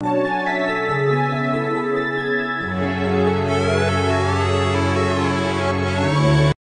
you.